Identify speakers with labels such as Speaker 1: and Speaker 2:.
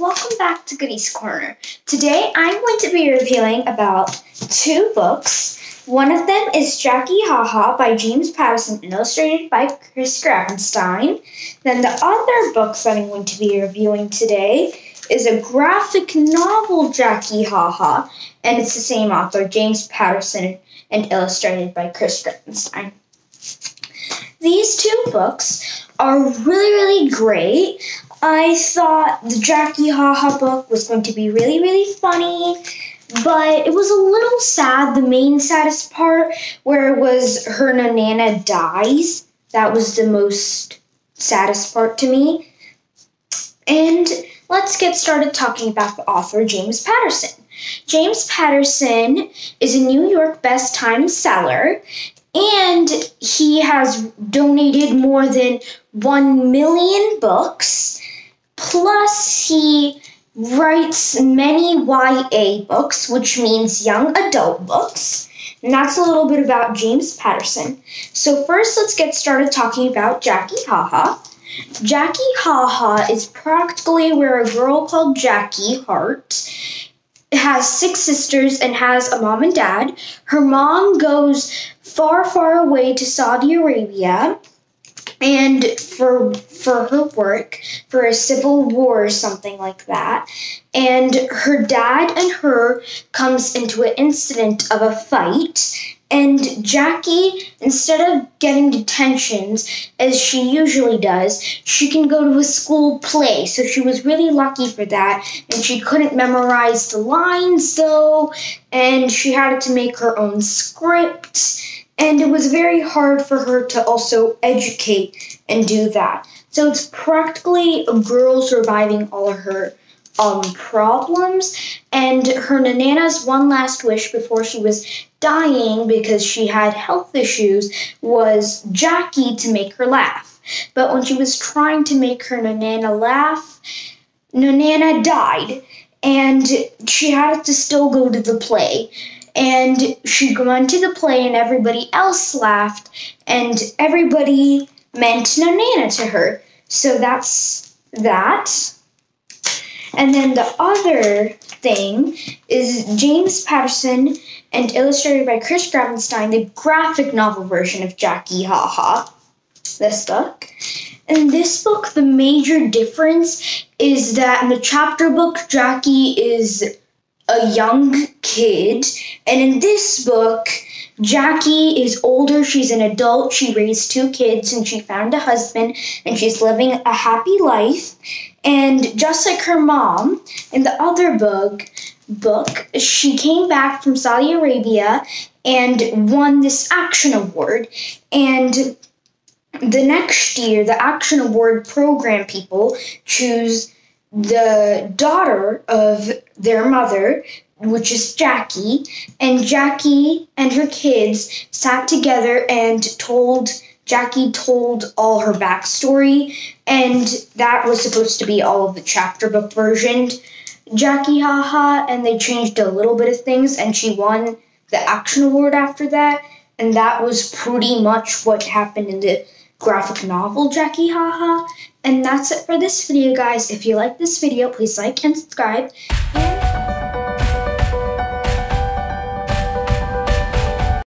Speaker 1: welcome back to Goodies Corner. Today I'm going to be reviewing about two books. One of them is Jacky Ha-Ha by James Patterson, illustrated by Chris Grabenstein. Then the other book that I'm going to be reviewing today is a graphic novel, Jacky Ha-Ha, and it's the same author, James Patterson, and illustrated by Chris Grabenstein. These two books are really, really great. I thought the Jacky Ha-Ha book was going to be really, really funny, but it was a little sad. The main saddest part, where it was her Nana dies, that was the most saddest part to me. And let's get started talking about the author, James Patterson. James Patterson is a New York Best Time seller, and he has donated more than 1 million books Plus, he writes many YA books, which means young adult books. And that's a little bit about James Patterson. So, first, let's get started talking about Jacky Ha-Ha. Jacky Ha-Ha is practically where a girl called Jacky Hart has six sisters and has a mom and dad. Her mom goes far, far away to Saudi Arabia. And for for her work for a civil war or something like that. And her dad and her comes into an incident of a fight and Jacky, instead of getting detentions as she usually does, she can go to a school play. So she was really lucky for that. And she couldn't memorize the lines though, and she had to make her own script and it was very hard for her to also educate and do that. So it's practically a girl surviving all of her um, problems, and her Nana's one last wish before she was dying because she had health issues was Jackie to make her laugh. But when she was trying to make her Nana laugh, Nana died, and she had to still go to the play and she went to the play and everybody else laughed and everybody meant Nana to her. So that's that. And then the other thing is James Patterson and illustrated by Chris Grabenstein, the graphic novel version of Jacky Ha-Ha, this book. In this book, the major difference is that in the chapter book, Jacky is a young kid. And in this book, Jacky is older, she's an adult, she raised two kids, and she found a husband, and she's living a happy life. And just like her mom, in the other book, book, she came back from Saudi Arabia and won this action award. And the next year, the action award program people choose the daughter of their mother, which is Jacky, and Jacky and her kids sat together and told Jacky told all her backstory, and that was supposed to be all of the chapter book version. Jacky Ha-Ha, and they changed a little bit of things, and she won the action award after that, and that was pretty much what happened in the graphic novel Jacky Ha-Ha. And that's it for this video, guys. If you like this video, please like and subscribe. And